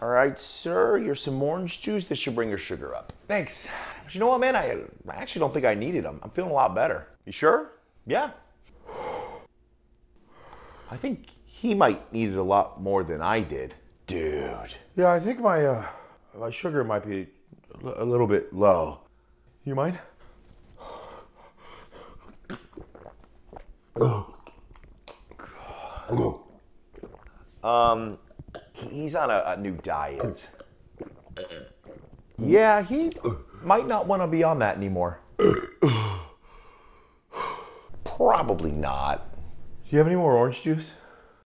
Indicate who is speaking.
Speaker 1: All right, sir. Here's some orange juice. This should bring your sugar up.
Speaker 2: Thanks.
Speaker 1: But you know what, man? I, I actually don't think I needed them. I'm feeling a lot better. You sure? Yeah. I think he might need it a lot more than I did. Dude.
Speaker 2: Yeah, I think my uh, my sugar might be a little bit low. You mind?
Speaker 1: Um, he's on a, a new diet. Yeah, he might not want to be on that anymore. Probably not.
Speaker 2: Do you have any more orange juice?